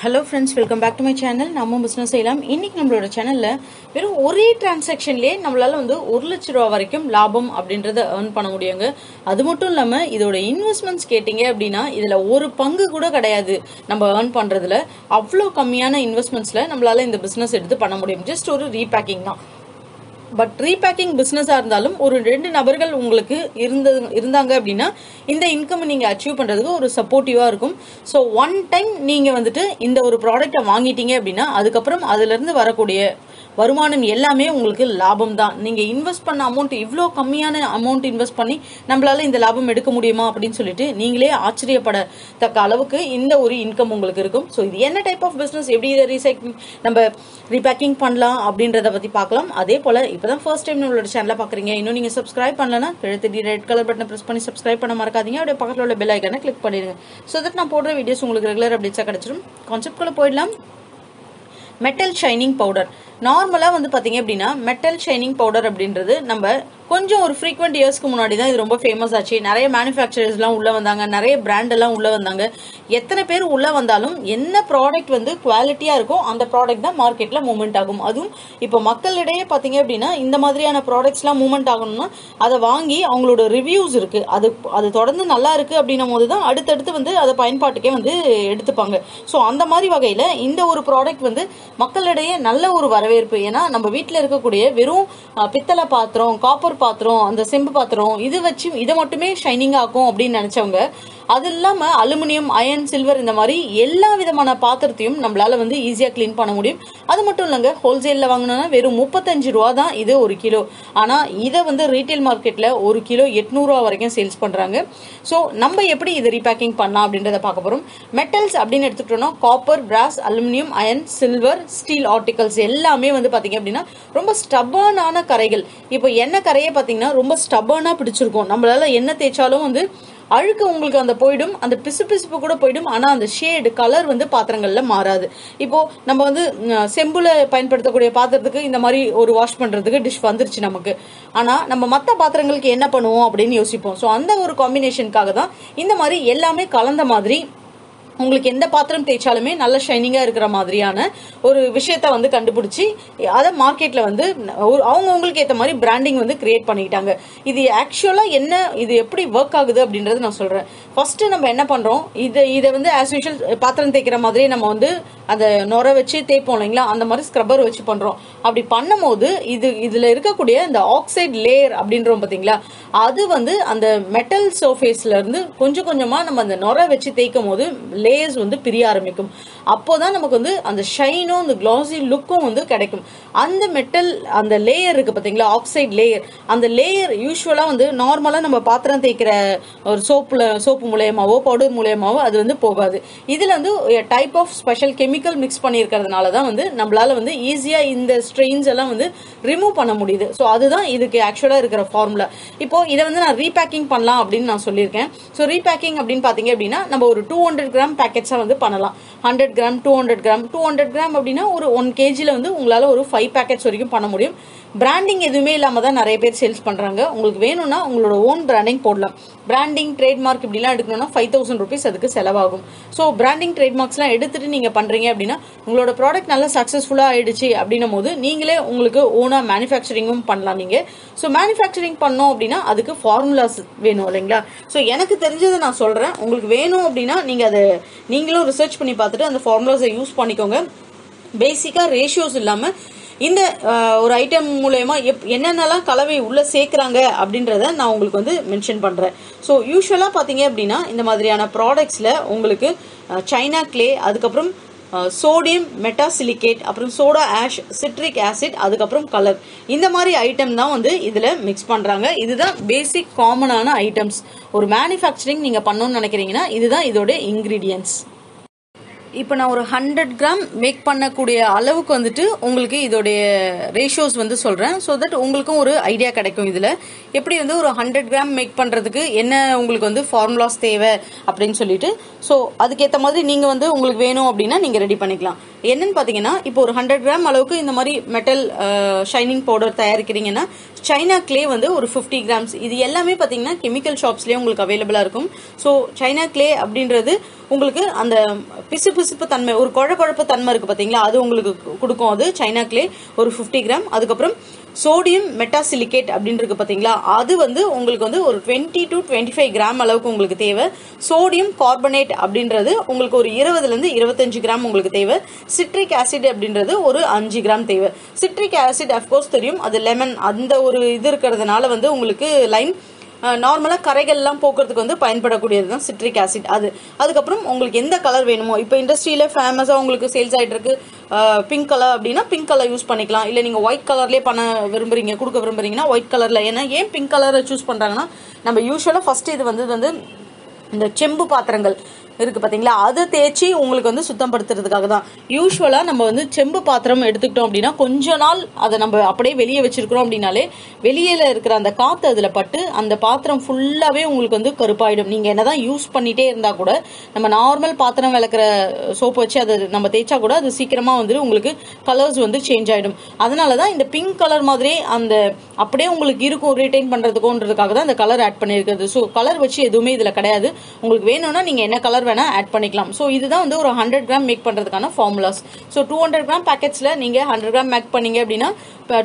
Hello friends welcome back to my channel நம்ம business செய்யலாம். இன்னைக்கு நம்மளோட சேனலில் வெறும் ஒரே டிரான்சாக்ஷன்லேயே நம்மளால வந்து ஒரு லட்ச ரூபா வரைக்கும் லாபம் அப்படின்றத ஏர்ன் பண்ண முடியுங்க. அது மட்டும் இல்லாமல் இதோட இன்வெஸ்ட்மெண்ட்ஸ் கேட்டிங்க அப்படின்னா இதில் ஒரு பங்கு கூட கிடையாது நம்ம ஏர்ன் பண்ணுறதுல அவ்வளோ கம்மியான இன்வெஸ்ட்மெண்ட்ஸில் நம்மளால இந்த பிஸ்னஸ் எடுத்து பண்ண முடியும். ஜஸ்ட் ஒரு ரீபேக்கிங் தான். பட் ரீபேக்கிங் பிஸ்னஸாக இருந்தாலும் ஒரு ரெண்டு நபர்கள் உங்களுக்கு இருந்த இருந்தாங்க அப்படின்னா இந்த இன்கம் நீங்கள் அச்சீவ் பண்ணுறதுக்கு ஒரு சப்போர்ட்டிவாக இருக்கும். ஸோ ஒன் டைம் நீங்கள் வந்துட்டு இந்த ஒரு ப்ராடக்டை வாங்கிட்டீங்க அப்படின்னா அதுக்கப்புறம் அதுலேருந்து வரக்கூடிய வருமானம் எல்லாமே உங்களுக்கு லாபம் தான் நீங்கள் இன்வெஸ்ட் பண்ண அமௌண்ட் இவ்வளோ கம்மியான அமௌண்ட் இன்வெஸ்ட் பண்ணி நம்மளால இந்த லாபம் எடுக்க முடியுமா அப்படின்னு சொல்லிட்டு நீங்களே ஆச்சரியப்படத்தக்க அளவுக்கு இந்த ஒரு இன்கம் உங்களுக்கு இருக்கும். ஸோ இது என்ன டைப் ஆஃப் பிஸ்னஸ் எப்படி இதை ரீசைக்கிங் நம்ம ரீபேக்கிங் பண்ணலாம் அப்படின்றத பற்றி பார்க்கலாம். அதே போல் இப்போ தான் ஃபர்ஸ்ட் டைம் நம்மளோட சேனலில் பார்க்குறீங்க இன்னும் நீங்கள் சப்ஸ்கிரைப் பண்ணலன்னா திடீர் ரெட் கலர் பட்டனை ப்ரெஸ் பண்ணி சப்ஸ்கிரைப் பண்ண மறக்காதீங்க. அப்படியே பக்கத்தில் உள்ள பெல் ஐக்கனை கிளிக் பண்ணிடுங்க. ஸோ தட் நான் போடுற வீடியோஸ் உங்களுக்கு ரெகுலர் அப்டேட்ஸாக கிடச்சிரும். கான்செப்ட்குள்ளே போயிடலாம். மெட்டல் ஷைனிங் பவுடர் நார்மலாக வந்து பார்த்தீங்க அப்படின்னா மெட்டல் ஷைனிங் பவுடர் அப்படின்றது நம்ம கொஞ்சம் ஒரு ஃப்ரீக்வெண்ட் இயர்ஸ்க்கு முன்னாடி தான் இது ரொம்ப ஃபேமஸ் ஆச்சு. நிறைய மேனுஃபேக்சரர்ஸ்லாம் உள்ளே வந்தாங்க நிறைய பிராண்ட் எல்லாம் உள்ளே வந்தாங்க. எத்தனை பேர் உள்ளே வந்தாலும் என்ன ப்ராடக்ட் வந்து குவாலிட்டியாக இருக்கோ அந்த ப்ராடக்ட் தான் மார்க்கெட்டில் மூவ்மெண்ட் ஆகும். அதுவும் இப்போ மக்களிடையே பார்த்தீங்க அப்படின்னா இந்த மாதிரியான ப்ராடக்ட்ஸ்லாம் மூவ்மெண்ட் ஆகணும்னா அதை வாங்கி அவங்களோட ரிவ்யூஸ் இருக்குது அது அது தொடர்ந்து நல்லா இருக்குது அப்படின்னும் போது தான் அடுத்தடுத்து வந்து அதை பயன்பாட்டுக்கே வந்து எடுத்துப்பாங்க. ஸோ அந்த மாதிரி வகையில் இந்த ஒரு ப்ராடக்ட் வந்து மக்களிடையே நல்ல ஒரு வர வரவேற்பு. ஏன்னா நம்ம வீட்டில் இருக்கக்கூடிய வெறும் பித்தளை பாத்திரம் காப்பர் பாத்திரம் அந்த செம்பு பாத்திரம் இது வச்சு இதை மட்டுமே ஷைனிங் ஆக்கும் அப்படின்னு நினைச்சவங்க அது இல்லாமல் அலுமினியம் அயன் சில்வர் இந்த மாதிரி எல்லா விதமான பாத்திரத்தையும் நம்மளால வந்து ஈஸியாக க்ளீன் பண்ண முடியும். அது மட்டும் இல்லைங்க ஹோல்சேலில் வாங்கினோன்னா வெறும் முப்பத்தஞ்சு ரூபா தான் இது ஒரு கிலோ. ஆனால் இதை வந்து ரீட்டைல் மார்க்கெட்டில் ஒரு கிலோ எட்நூறுவா வரைக்கும் சேல்ஸ் பண்ணுறாங்க ஸோ நம்ம எப்படி இதை ரீபேக்கிங் பண்ணலாம் அப்படின்றத பார்க்க போகிறோம் மெட்டல்ஸ் அப்படின்னு எடுத்துக்கிட்டோம்னா copper brass aluminium iron silver steel articles எல்லாமே எல்லாமே வந்து பார்த்தீங்க அப்படின்னா ரொம்ப ஸ்டபானான கரைகள். இப்போ எண்ணெய் கரையை பார்த்தீங்கன்னா ரொம்ப ஸ்டபானாக பிடிச்சிருக்கும். நம்மளால எண்ணெய் தேய்ச்சாலும் வந்து அழுக்கு உங்களுக்கு அந்த போயிடும் அந்த பிசு பிசுப்பு கூட போயிடும். ஆனால் அந்த ஷேடு கலர் வந்து பாத்திரங்கள்ல மாறாது. இப்போ நம்ம வந்து செம்புல பயன்படுத்தக்கூடிய பாத்திரத்துக்கு இந்த மாதிரி ஒரு வாஷ் பண்றதுக்கு டிஷ் வந்துருச்சு நமக்கு. ஆனால் நம்ம மற்ற பாத்திரங்களுக்கு என்ன பண்ணுவோம் அப்படின்னு யோசிப்போம். ஸோ அந்த ஒரு காம்பினேஷனுக்காக தான் இந்த மாதிரி எல்லாமே கலந்த மாதிரி உங்களுக்கு எந்த பாத்திரம் தேய்ச்சாலுமே நல்ல ஷைனிங்காக இருக்கிற மாதிரியான ஒரு விஷயத்த வந்து கண்டுபிடிச்சி அதை மார்க்கெட்டில் வந்து ஒரு- அவங்கவங்களுக்கு ஏற்ற மாதிரி பிராண்டிங் வந்து கிரியேட் பண்ணிக்கிட்டாங்க. இது ஆக்சுவலாக என்ன இது எப்படி ஒர்க் ஆகுது அப்படின்றது நான் சொல்கிறேன் ஃபர்ஸ்ட் நம்ம என்ன பண்ணுறோம் இதை இதை வந்து ஆஸ் யூஷுவல் பாத்திரம் தேய்க்கிற மாதிரியே நம்ம வந்து அந்த நுர வச்சு தேய்ப்போம் இல்லைங்களா? அந்த மாதிரி ஸ்க்ரப்பர் வச்சு பண்ணுறோம் அப்படி பண்ணும்போது இது இதில் இருக்கக்கூடிய இந்த ஆக்சைடு லேயர் அப்படின்றோம் பார்த்தீங்களா? அது வந்து அந்த மெட்டல் சர்ஃபேஸ்லேருந்து கொஞ்சம் கொஞ்சமாக நம்ம அந்த நுர வச்சு தேய்க்கும் போது லேயர்ஸ் வந்து பிரிய ஆரம்பிக்கும். அப்போதான் நமக்கு வந்து அந்த ஷைனும் அந்த க்ளாஸி லுக்கும் வந்து கிடைக்கும். அந்த மெட்டல் அந்த லேயர் இருக்கு பார்த்தீங்களா ஆக்சைடு லேயர் அந்த லேயர் யூஸ்வலாக வந்து நார்மலாக நம்ம பாத்திரம் தேய்க்கிற ஒரு சோப்பில் சோப்பு மூலயமாவோ பவுடர் மூலியமாவோ அது வந்து போகாது. இதில் வந்து type of special chemical mix பண்ணியிருக்கிறதுனால தான் வந்து நம்மளால வந்து ஈஸியாக இந்த ஸ்ட்ரெயின்ஸ் எல்லாம் வந்து ரிமூவ் பண்ண முடியுது. ஸோ அதுதான் இதுக்கு ஆக்சுவலாக இருக்கிற ஃபார்முலா இப்போ இதை வந்து நான் ரீபேக்கிங் பண்ணலாம் அப்படின்னு நான் சொல்லியிருக்கேன். ஸோ ரீபேக்கிங் அப்படின்னு பார்த்தீங்க அப்படின்னா நம்ம ஒரு டூ ஹண்ட்ரட் கிராம் பேக்கெட்ஸாக வந்து பண்ணலாம். Hundred gram two hundred gram two hundred gram அப்படின்னா ஒரு ஒன் கேஜியில் வந்து உங்களால் ஒரு ஃபைவ் பேக்கெட்ஸ் வரைக்கும் பண்ண முடியும். பிராண்டிங் எதுவுமே இல்லாமல் தான் நிறைய பேர் சேல்ஸ் பண்ணுறாங்க உங்களுக்கு வேணும்னா உங்களோட ஓன் பிராண்டிங் போடலாம். பிராண்டிங் ட்ரேட்மார்க் இப்படிலாம் எடுக்கணும்னா ஃபைவ் தௌசண்ட் ருபீஸ் அதுக்கு செலவாகும். ஸோ பிராண்டிங் ட்ரேட்மார்க்ஸ்லாம் எடுத்துட்டு நீங்கள் பண்ணுறீங்க அப்படின்னா உங்களோட ப்ராடக்ட் நல்லா சக்ஸஸ்ஃபுல்லாக ஆயிடுச்சு அப்படின்னும் போது நீங்களே உங்களுக்கு ஓனாக மேனுஃபேக்சரிங்கும் பண்ணலாம் நீங்கள் ஸோ மேனுஃபேக்சரிங் பண்ணோம் அப்படின்னா அதுக்கு ஃபார்முலாஸ் வேணும் இல்லைங்களா? ஸோ எனக்கு தெரிஞ்சதை நான் சொல்கிறேன் உங்களுக்கு வேணும் அப்படின்னா நீங்கள் அதை நீங்களும் ரிசர்ச் பண்ணி பார்த்துட்டு அந்த ஃபார்முலாஸை யூஸ் பண்ணிக்கோங்க. பேசிக்காக ரேஷியோஸ் இல்லாமல் இந்த ஒரு ஐட்டம் மூலயமா எப் என்னென்னலாம் கலவை உள்ளே சேர்க்குறாங்க அப்படின்றத நான் உங்களுக்கு வந்து மென்ஷன் பண்ணுறேன் ஸோ யூஸ்வலாக பார்த்தீங்க அப்படின்னா இந்த மாதிரியான ப்ராடக்ட்ஸில் உங்களுக்கு சைனா க்ளே அதுக்கப்புறம் சோடியம் மெட்டாசிலிகேட் அப்புறம் சோடா ஆஷ் சிட்ரிக் ஆசிட் அதுக்கப்புறம் கலர் இந்த மாதிரி ஐட்டம் தான் வந்து இதில் மிக்ஸ் பண்ணுறாங்க இதுதான் பேசிக் காமனான ஐட்டம்ஸ் ஒரு மேனுஃபேக்சரிங் நீங்கள் பண்ணணும்னு நினைக்கிறீங்கன்னா இதுதான் இதோட இன்க்ரீடியன்ஸ் இப்போ நான் ஒரு ஹண்ட்ரட் கிராம் மேக் பண்ணக்கூடிய அளவுக்கு வந்துட்டு உங்களுக்கு இதோடைய ரேஷியோஸ் வந்து சொல்கிறேன் ஸோ தட் உங்களுக்கும் ஒரு ஐடியா கிடைக்கும் இதில். எப்படி வந்து ஒரு ஹண்ட்ரட் கிராம் மேக் பண்ணுறதுக்கு என்ன உங்களுக்கு வந்து ஃபார்முலாஸ் தேவை அப்படின்னு சொல்லிட்டு. ஸோ அதுக்கேற்ற மாதிரி நீங்கள் வந்து உங்களுக்கு வேணும் அப்படின்னா நீங்கள் ரெடி பண்ணிக்கலாம். என்னன்னு பார்த்தீங்கன்னா இப்போ ஒரு ஹண்ட்ரட் கிராம் அளவுக்கு இந்த மாதிரி மெட்டல் ஷைனிங் பவுடர் தயாரிக்கிறீங்கன்னா சைனா கிளே வந்து ஒரு ஃபிஃப்டி கிராம்ஸ் இது எல்லாமே பார்த்தீங்கன்னா கெமிக்கல் ஷாப்ஸ்லேயே உங்களுக்கு அவைலபிளாக இருக்கும். ஸோ சைனா கிளே அப்படின்றது உங்களுக்கு அந்த பிசு பிசுப்பு தன்மை ஒரு குழ குழப்பு தன்மை இருக்குது பார்த்தீங்களா அது உங்களுக்கு கொடுக்கும். அது சைனா கிளே ஒரு ஃபிஃப்டி கிராம் அதுக்கப்புறம் சோடியம் மெட்டாசிலிகேட் அப்படின்னு பார்த்தீங்களா அது வந்து உங்களுக்கு வந்து ஒரு twenty to twenty five gram அளவுக்கு உங்களுக்கு தேவை. சோடியம் கார்பனேட் அப்படின்றது உங்களுக்கு ஒரு இருபதுலேருந்து இருபத்தஞ்சு கிராம் உங்களுக்கு தேவை. சிட்ரிக் ஆசிட் அப்படின்றது ஒரு அஞ்சு கிராம் தேவை. சிட்ரிக் ஆசிட் அஃப்கோர்ஸ் தெரியும். அது லெமன் அந்த ஒரு இது இருக்கிறதுனால வந்து உங்களுக்கு லைம் நார்மலாக கரைகள்லாம் போக்குறதுக்கு வந்து பயன்படக்கூடியது தான் சிட்ரிக் ஆசிட் அது அதுக்கப்புறம் உங்களுக்கு எந்த கலர் வேணுமோ இப்போ இண்டஸ்ட்ரியில் ஃபேமஸாக உங்களுக்கு சேல்ஸ் ஆகிட்டு இருக்கு. பிங்க் கலர் அப்படின்னா பிங்க் கலர் யூஸ் பண்ணிக்கலாம். இல்லை நீங்கள் ஒயிட் கலர்லேயே பண்ண விரும்புறீங்க கொடுக்க விரும்புறீங்கன்னா ஒயிட் கலரில் ஏன்னா ஏன் பிங்க் கலரை சூஸ் பண்ணுறாங்கன்னா நம்ம யூஸ்வலாக ஃபஸ்ட்டு இது வந்து வந்து இந்த செம்பு பாத்திரங்கள். இருக்கு பாத்தீங்களா? அதை தேய்ச்சி உங்களுக்கு வந்து சுத்தப்படுத்துறதுக்காக தான். யூஸ்வலா நம்ம வந்து செம்பு பாத்திரம் எடுத்துக்கிட்டோம் அப்படின்னா கொஞ்ச நாள் அதை நம்ம அப்படியே வெளியே வச்சிருக்கிறோம் அப்படின்னாலே வெளியில இருக்கிற அந்த காத்து அதுல பட்டு அந்த பாத்திரம் ஃபுல்லாவே உங்களுக்கு வந்து கருப்பாயிடும். நீங்க என்னதான் யூஸ் பண்ணிட்டே இருந்தா கூட நம்ம நார்மல் பாத்திரம் விளக்குற சோப்பு வச்சு அதை நம்ம தேய்ச்சா கூட அது சீக்கிரமா வந்து உங்களுக்கு கலர்ஸ் வந்து சேஞ்ச் ஆயிடும். அதனாலதான் இந்த பிங்க் கலர் மாதிரி அந்த அப்படியே உங்களுக்கு இருக்கும் ரீடைன் பண்றதுக்கோன்றதுக்காக தான் இந்த கலர் ஆட் பண்ணியிருக்கிறது. ஸோ கலர் வச்சு எதுவுமே இதுல கிடையாது. உங்களுக்கு வேணும்னா நீங்க என்ன கலர் வேணால் ஆட் பண்ணிக்கலாம். ஸோ இதுதான் வந்து ஒரு ஹண்ட்ரட் கிராம் மேக் பண்ணுறதுக்கான formulas so two hundred gram பேக்கெட்ஸில் நீங்கள் ஹண்ட்ரட் கிராம் மேக் பண்ணீங்க அப்படின்னா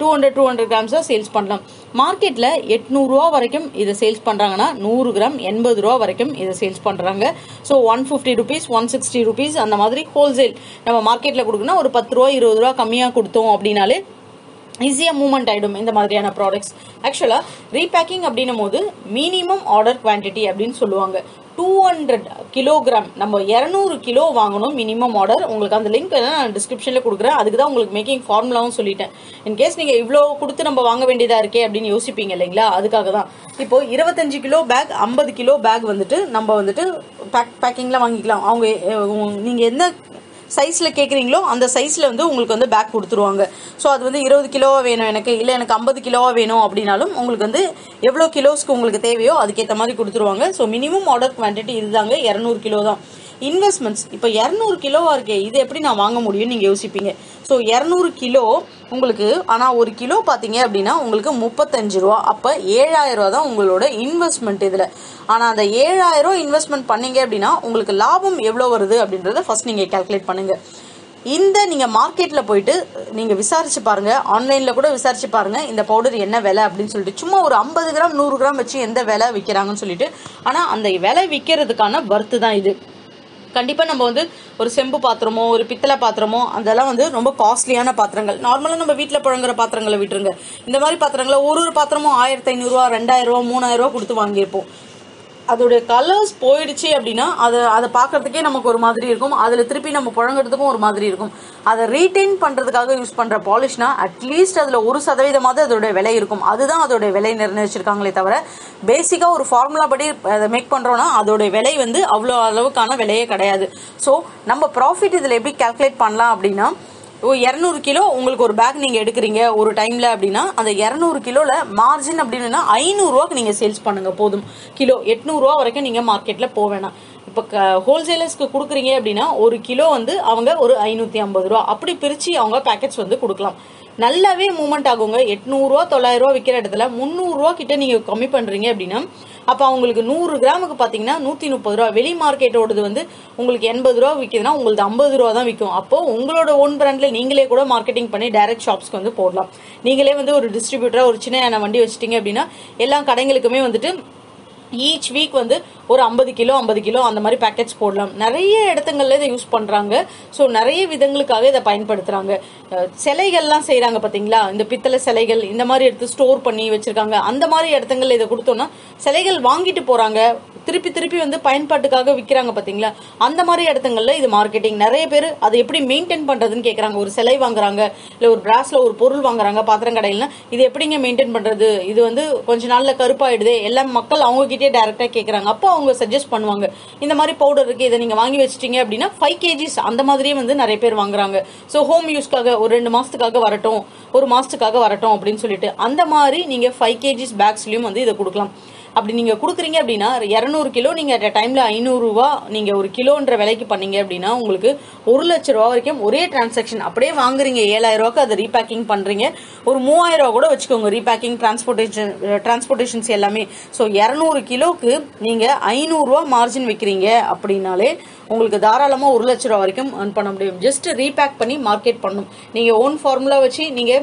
two hundred two hundred grams sales பண்ணலாம். மார்க்கெட்டில் எட்நூறுரூவா வரைக்கும் இதை சேல்ஸ் பண்ணுறாங்கன்னா நூறு கிராம் எண்பது ரூபா வரைக்கும் இதை சேல்ஸ் பண்ணுறாங்க so one fifty rupees one sixty rupees அந்த மாதிரி ஹோல்சேல் நம்ம மார்க்கெட்டில் கொடுக்கணும் ஒரு பத்து ரூபா இருபது ரூபா கம்மியாக கொடுத்தோம் அப்படின்னாலே ஈஸியாக மூவ்மெண்ட் ஆகிடும் இந்த மாதிரியான ப்ராடக்ட்ஸ் ஆக்சுவலாக ரீபேக்கிங் அப்படின்னும் போது மினிமம் ஆர்டர் குவான்டிட்டி அப்படின்னு சொல்லுவாங்க. டூ ஹண்ட்ரட் கிலோகிராம் நம்ம இரநூறு கிலோ வாங்கணும் மினிமம் ஆர்டர் உங்களுக்கு அந்த லிங்க் நான் டிஸ்கிரிப்ஷனில் கொடுக்குறேன். அதுக்கு தான் உங்களுக்கு மேக்கிங் ஃபார்முலாவும் சொல்லிட்டேன். இன்கேஸ் நீங்கள் இவ்வளோ கொடுத்து நம்ம வாங்க வேண்டியதாக இருக்கே அப்படின்னு யோசிப்பீங்க இல்லைங்களா? அதுக்காக தான். இப்போ இருபத்தஞ்சு கிலோ பேக் ஐம்பது கிலோ பேக் வந்துட்டு நம்ம வந்துட்டு பேக் பேக்கிங்கில் வாங்கிக்கலாம். அவங்க நீங்கள் என்ன சைஸில் கேட்குறீங்களோ அந்த சைஸில் வந்து உங்களுக்கு வந்து பேக் கொடுத்துருவாங்க. ஸோ அது வந்து இருபது கிலோவாக வேணும் எனக்கு. இல்லை எனக்கு ஐம்பது கிலோவாக வேணும் அப்படின்னாலும் உங்களுக்கு வந்து எவ்வளோ கிலோஸ்க்கு உங்களுக்கு தேவையோ அதுக்கேற்ற மாதிரி கொடுத்துருவாங்க. ஸோ மினிமம் ஆர்டர் குவான்டிட்டி இதுதாங்க. இரநூறு கிலோ தான். இன்வெஸ்ட்மெண்ட்ஸ் இப்போ இரநூறு கிலோவாக இருக்கே இது எப்படி நான் வாங்க முடியும்னு நீங்கள் யோசிப்பீங்க. ஸோ இரநூறு கிலோ உங்களுக்கு ஆனால் ஒரு கிலோ பார்த்தீங்க அப்படின்னா உங்களுக்கு முப்பத்தஞ்சு ரூபா. அப்போ ஏழாயிரம் ரூபா தான் உங்களோட இன்வெஸ்ட்மெண்ட் இதில். ஆனால் அந்த ஏழாயிரம் ரூபா இன்வெஸ்ட்மெண்ட் பண்ணீங்க அப்படின்னா உங்களுக்கு லாபம் எவ்வளோ வருது அப்படின்றத ஃபர்ஸ்ட் நீங்கள் கால்குலேட் பண்ணுங்கள் இந்த நீங்கள் மார்க்கெட்டில் போயிட்டு நீங்கள் விசாரிச்சு பாருங்கள் ஆன்லைனில் கூட விசாரிச்சு பாருங்கள் இந்த பவுடர் என்ன விலை அப்படின்னு சொல்லிட்டு. சும்மா ஒரு ஐம்பது கிராம் நூறு கிராம் வச்சு எந்த விலை விற்கிறாங்கன்னு சொல்லிட்டு. ஆனால் அந்த விலை விற்கிறதுக்கான வர்த்து தான் இது. கண்டிப்பா நம்ம வந்து ஒரு செம்பு பாத்திரமோ ஒரு பித்தளை பாத்திரமோ அதெல்லாம் வந்து ரொம்ப காஸ்ட்லியான பாத்திரங்கள். நார்மலா நம்ம வீட்டுல புழங்குற பாத்திரங்களை விட்டுருங்க. இந்த மாதிரி பாத்திரங்களை ஒரு ஒரு பாத்திரமும் ஆயிரத்தி ஐநூறுரூவா ரெண்டாயிரம் ரூபா மூணாயிரம் ரூபா கொடுத்து வாங்கியிருப்போம். அதோடைய கலர்ஸ் போயிடுச்சு அப்படின்னா அதை அதை பார்க்கறதுக்கே நமக்கு ஒரு மாதிரி இருக்கும். அதில் திருப்பி நம்ம புழங்குறதுக்கும் ஒரு மாதிரி இருக்கும். அதை ரீட்டைன் பண்ணுறதுக்காக யூஸ் பண்ணுற பாலிஷ்னா அட்லீஸ்ட் அதில் ஒரு சதவீதமாவது அதோட விலை இருக்கும். அதுதான் அதோடைய விலை நிர்ணயிச்சிருக்காங்களே தவிர பேசிக்காக ஒரு ஃபார்முலா படி அதை மேக் பண்ணுறோன்னா அதோடைய விலை வந்து அவ்வளோ அளவுக்கான விலையே கிடையாது. ஸோ நம்ம ப்ராஃபிட் இதில் எப்படி கால்குலேட் பண்ணலாம் அப்படின்னா இரநூறு கிலோ உங்களுக்கு ஒரு பேக் நீங்க எடுக்கிறீங்க ஒரு டைம்ல அப்படின்னா அந்த இரநூறு கிலோல மார்ஜின் அப்படின்னா ஐநூறுரூவாக்கு நீங்க சேல்ஸ் பண்ணுங்க போதும். கிலோ எட்நூறுரூவா வரைக்கும் நீங்க மார்க்கெட்ல போக வேணாம். இப்போ ஹோல்சேலர்ஸ்க்கு கொடுக்குறீங்க அப்படின்னா ஒரு கிலோ வந்து அவங்க ஒரு ஐநூற்றி ஐம்பது ரூபா. அப்படி பிரித்து அவங்க பேக்கெட்ஸ் வந்து கொடுக்கலாம். நல்லாவே மூமெண்ட் ஆகுங்க. எட்நூறுரூவா தொள்ளாயிரம் ரூபா விற்கிற இடத்துல முந்நூறுரூவா கிட்ட நீங்கள் கம்மி பண்ணுறீங்க அப்படின்னா அப்போ அவங்களுக்கு நூறு கிராமுக்கு பார்த்தீங்கன்னா நூற்றி முப்பது ரூபா. வெளி மார்க்கெட்டோடது வந்து உங்களுக்கு எண்பது ரூபா விற்கிதுன்னா உங்களுக்கு ஐம்பது ரூபா தான் விற்கும் அப்போ உங்களோட ஓன் பிராண்ட்ல நீங்களே கூட மார்க்கெட்டிங் பண்ணி டைரக்ட் ஷாப்ஸ்க்கு வந்து போடலாம். நீங்களே வந்து ஒரு டிஸ்ட்ரிபியூட்டராக ஒரு சின்ன வண்டி வச்சிட்டீங்க அப்படின்னா எல்லா கடைங்களுக்குமே வந்துட்டு ஈச் வீக் வந்து ஒரு ஐம்பது கிலோ ஐம்பது கிலோ அந்த மாதிரி பேக்கெட்ஸ் போடலாம். நிறைய இடத்துங்கள்ல இதை யூஸ் பண்ணுறாங்க ஸோ நிறைய விதங்களுக்காக இதை பயன்படுத்துகிறாங்க சிலைகள்லாம் செய்கிறாங்க பார்த்தீங்களா இந்த பித்தளை சிலைகள் இந்த மாதிரி எடுத்து ஸ்டோர் பண்ணி வச்சிருக்காங்க. அந்த மாதிரி இடத்துங்கள்ல இதை கொடுத்தோன்னா சிலைகள் வாங்கிட்டு போகிறாங்க திருப்பி திருப்பி வந்து பயன்பாட்டுக்காக விற்கிறாங்க பார்த்தீங்களா அந்த மாதிரி இடத்துங்களில் இது மார்க்கெட்டிங் நிறைய பேர் அதை எப்படி மெயின்டைன் பண்ணுறதுன்னு கேட்குறாங்க ஒரு சிலை வாங்குறாங்க இல்லை ஒரு பிராஸில் ஒரு பொருள் வாங்குறாங்க பாத்திரம் கடையில்னா இது எப்படிங்க மெயின்டைன் பண்ணுறது இது வந்து கொஞ்ச நாளில் கருப்பாயிடுது. எல்லாம் மக்கள் அவங்ககிட்டயே டேரெக்டாக கேட்குறாங்க அப்போ அவங்க சஜஸ்ட் பண்ணுவாங்க. இந்த மாதிரி பவுடர் இருக்கு இதை நீங்கள் வாங்கி வச்சிட்டீங்க அப்படின்னா ஃபைவ் கேஜிஸ் அந்த மாதிரியே வந்து நிறைய பேர் வாங்குறாங்க. ஸோ ஹோம் யூஸ்க்காக ஒரு ரெண்டு மாதத்துக்காக வரட்டும் ஒரு மாதத்துக்காக வரட்டும் அப்படின்னு சொல்லிட்டு அந்த மாதிரி நீங்கள் ஃபைவ் கேஜிஸ் பேக்ஸ்லையும் வந்து இதை கொடுக்கலாம். அப்படி நீங்க கொடுக்குறீங்க அப்படின்னா இரநூறு கிலோ நீங்க அட் டைம்ல ஐநூறு ரூபா நீங்க ஒரு கிலோன்ற விலைக்கு பண்ணீங்க அப்படின்னா உங்களுக்கு ஒரு லட்ச ரூபா வரைக்கும் ஒரே டிரான்சாக்ஷன் அப்படியே வாங்குறீங்க. ஏழாயிரம் ரூபாய்க்கு அதை ரீபேக்கிங் பண்றீங்க. ஒரு மூவாயிரம் ரூபா கூட வச்சுக்கோங்க ரீபேக்கிங் டிரான்ஸ்போர்டேஷன் டிரான்ஸ்போர்டேஷன்ஸ் எல்லாமே. ஸோ இரநூறு கிலோக்கு நீங்க ஐநூறு ரூபா மார்ஜின் வைக்கிறீங்க அப்படின்னாலே உங்களுக்கு தாராளமா ஒரு லட்ச ரூபா வரைக்கும் ஏர்ன் பண்ண முடியும். ஜஸ்ட் ரீபேக் பண்ணி மார்க்கெட் பண்ணும். நீங்க ஓன் ஃபார்முலா வச்சு நீங்க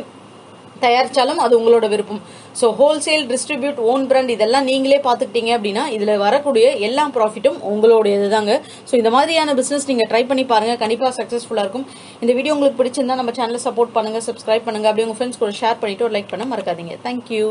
தயாரிச்சாலும் அது உங்களோட விருப்பம். So wholesale distribute own brand இதெல்லாம் நீங்களே பார்த்துக்கிட்டீங்க அப்படின்னா இதில் வரக்கூடிய எல்லா ப்ராஃபிட்டும் உங்களுடையது தாங்க ஸோ இந்த மாதிரியான பிஸ்னஸ் நீங்கள் ட்ரை பண்ணி பாருங்க. கண்டிப்பாக சக்ஸஸ்ஃபுல்லாக இருக்கும். இந்த வீடியோ உங்களுக்கு பிடிச்சிருந்தா நம்ம சேனலை சப்போர்ட் பண்ணுங்கள் சப்ஸ்கிரைப் பண்ணுங்க. அப்படியே உங்கள் ஃப்ரெண்ட்ஸ் கூட ஷேர் பண்ணிவிட்டு ஒரு லைக் பண்ண மறக்காதீங்க. தேங்க்யூ